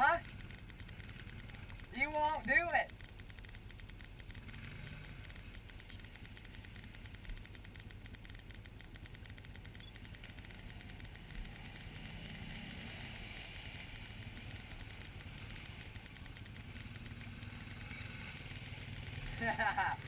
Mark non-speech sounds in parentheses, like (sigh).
Huh? You won't do it. Uh, (laughs)